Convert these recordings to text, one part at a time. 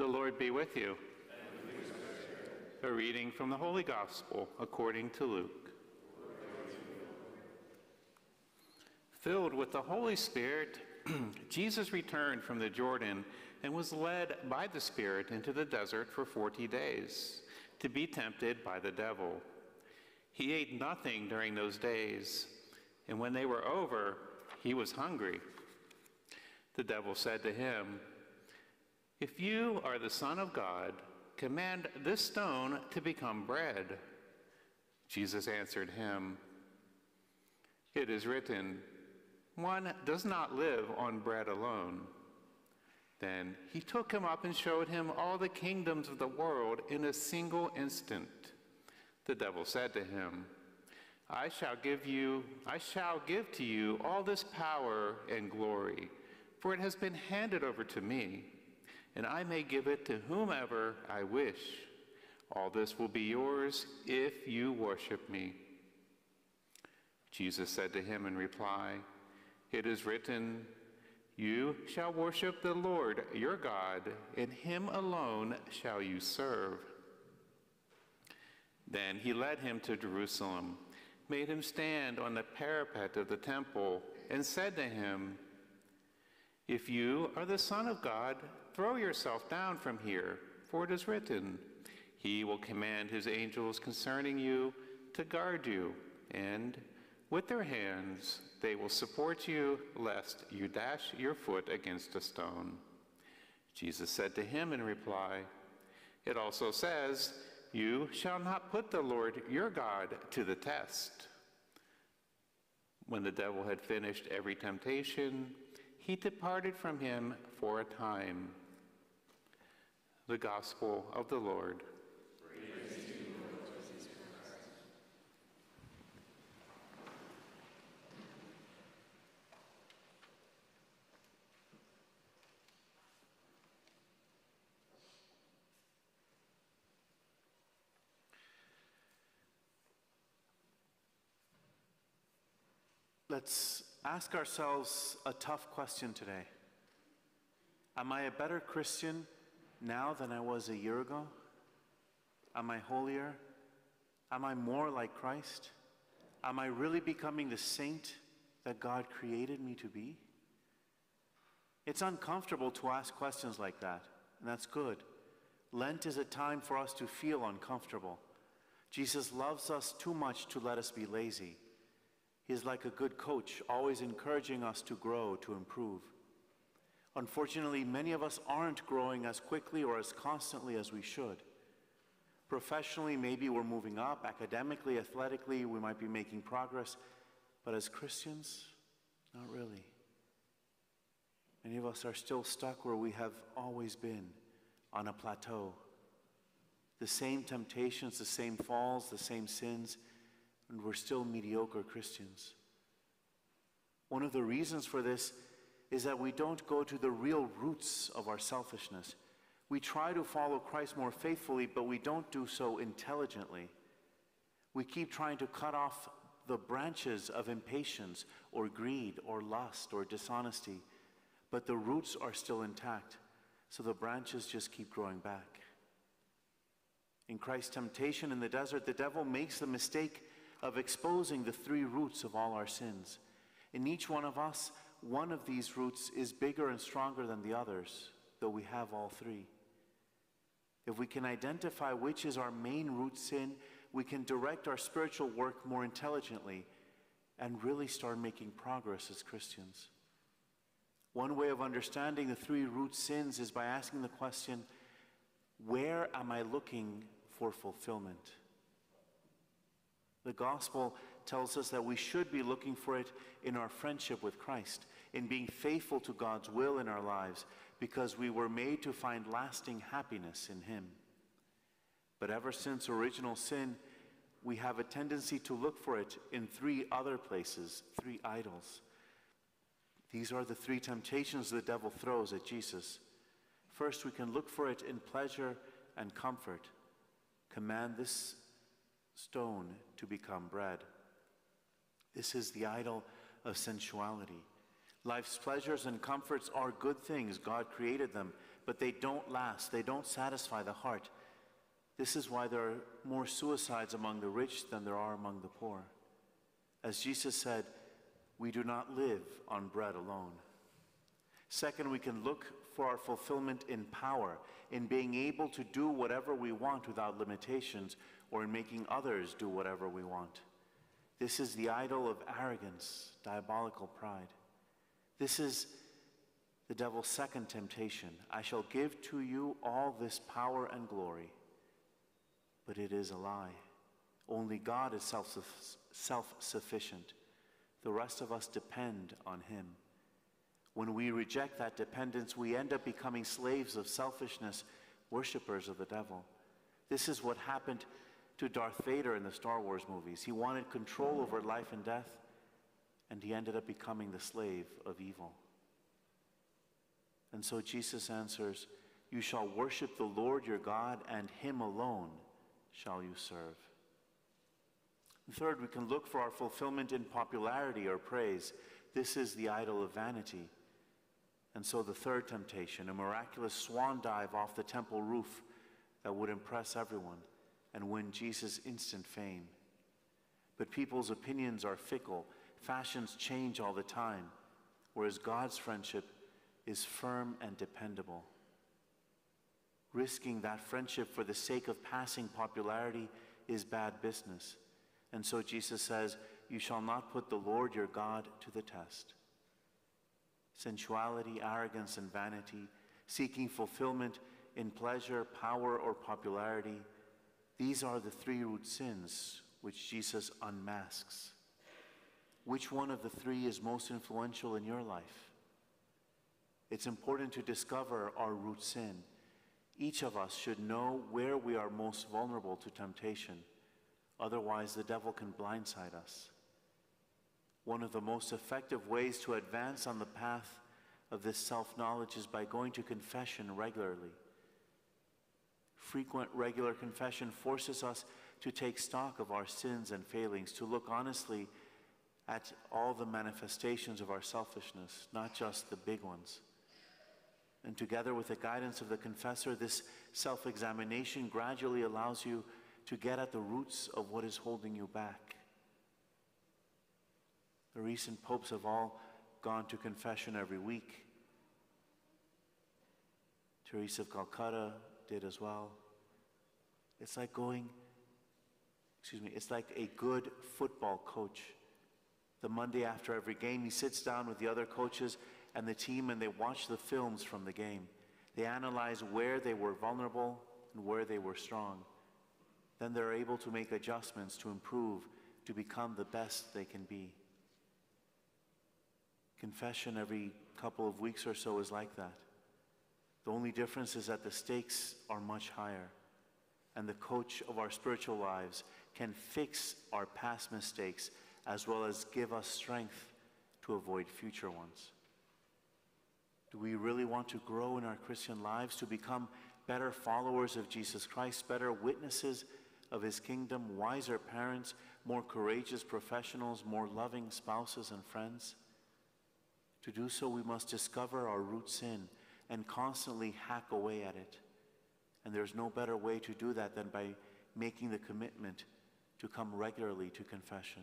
The Lord be with you. A reading from the Holy Gospel according to Luke. Filled with the Holy Spirit, Jesus returned from the Jordan and was led by the Spirit into the desert for 40 days to be tempted by the devil. He ate nothing during those days, and when they were over, he was hungry. The devil said to him, If you are the Son of God, command this stone to become bread. Jesus answered him, It is written, one does not live on bread alone. Then he took him up and showed him all the kingdoms of the world in a single instant. The devil said to him, I shall give you, I shall give to you all this power and glory, for it has been handed over to me, and I may give it to whomever I wish. All this will be yours if you worship me. Jesus said to him in reply, it is written, You shall worship the Lord your God, and him alone shall you serve. Then he led him to Jerusalem, made him stand on the parapet of the temple, and said to him, If you are the Son of God, throw yourself down from here, for it is written, He will command his angels concerning you to guard you, and with their hands they will support you, lest you dash your foot against a stone. Jesus said to him in reply, It also says, You shall not put the Lord your God to the test. When the devil had finished every temptation, he departed from him for a time. The Gospel of the Lord. Let's ask ourselves a tough question today. Am I a better Christian now than I was a year ago? Am I holier? Am I more like Christ? Am I really becoming the saint that God created me to be? It's uncomfortable to ask questions like that, and that's good. Lent is a time for us to feel uncomfortable. Jesus loves us too much to let us be lazy. He is like a good coach, always encouraging us to grow, to improve. Unfortunately, many of us aren't growing as quickly or as constantly as we should. Professionally, maybe we're moving up. Academically, athletically, we might be making progress. But as Christians, not really. Many of us are still stuck where we have always been, on a plateau. The same temptations, the same falls, the same sins and we're still mediocre Christians. One of the reasons for this is that we don't go to the real roots of our selfishness. We try to follow Christ more faithfully, but we don't do so intelligently. We keep trying to cut off the branches of impatience or greed or lust or dishonesty, but the roots are still intact, so the branches just keep growing back. In Christ's temptation in the desert, the devil makes the mistake of exposing the three roots of all our sins. In each one of us, one of these roots is bigger and stronger than the others, though we have all three. If we can identify which is our main root sin, we can direct our spiritual work more intelligently and really start making progress as Christians. One way of understanding the three root sins is by asking the question where am I looking for fulfillment? The gospel tells us that we should be looking for it in our friendship with Christ, in being faithful to God's will in our lives, because we were made to find lasting happiness in Him. But ever since original sin, we have a tendency to look for it in three other places, three idols. These are the three temptations the devil throws at Jesus. First, we can look for it in pleasure and comfort. Command this stone to become bread. This is the idol of sensuality. Life's pleasures and comforts are good things. God created them, but they don't last. They don't satisfy the heart. This is why there are more suicides among the rich than there are among the poor. As Jesus said, we do not live on bread alone. Second, we can look for our fulfillment in power, in being able to do whatever we want without limitations, or in making others do whatever we want. This is the idol of arrogance, diabolical pride. This is the devil's second temptation. I shall give to you all this power and glory. But it is a lie. Only God is self sufficient. The rest of us depend on Him. When we reject that dependence, we end up becoming slaves of selfishness, worshippers of the devil. This is what happened to Darth Vader in the Star Wars movies. He wanted control over life and death, and he ended up becoming the slave of evil. And so Jesus answers, You shall worship the Lord your God, and him alone shall you serve. And third, we can look for our fulfillment in popularity or praise. This is the idol of vanity. And so the third temptation, a miraculous swan dive off the temple roof that would impress everyone and win Jesus instant fame. But people's opinions are fickle, fashions change all the time, whereas God's friendship is firm and dependable. Risking that friendship for the sake of passing popularity is bad business. And so Jesus says, You shall not put the Lord your God to the test. Sensuality, arrogance, and vanity, seeking fulfillment in pleasure, power, or popularity, these are the three root sins which Jesus unmasks. Which one of the three is most influential in your life? It's important to discover our root sin. Each of us should know where we are most vulnerable to temptation. Otherwise, the devil can blindside us. One of the most effective ways to advance on the path of this self knowledge is by going to confession regularly. Frequent, regular confession forces us to take stock of our sins and failings, to look honestly at all the manifestations of our selfishness, not just the big ones. And together with the guidance of the confessor, this self examination gradually allows you to get at the roots of what is holding you back. The recent popes have all gone to confession every week. Teresa of Calcutta did as well. It's like going, excuse me, it's like a good football coach. The Monday after every game, he sits down with the other coaches and the team and they watch the films from the game. They analyze where they were vulnerable and where they were strong. Then they're able to make adjustments to improve, to become the best they can be. Confession every couple of weeks or so is like that. The only difference is that the stakes are much higher, and the coach of our spiritual lives can fix our past mistakes as well as give us strength to avoid future ones. Do we really want to grow in our Christian lives, to become better followers of Jesus Christ, better witnesses of his kingdom, wiser parents, more courageous professionals, more loving spouses and friends? To do so, we must discover our root sin and constantly hack away at it. And there's no better way to do that than by making the commitment to come regularly to confession.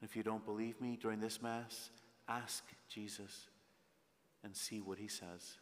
And If you don't believe me during this Mass, ask Jesus and see what he says.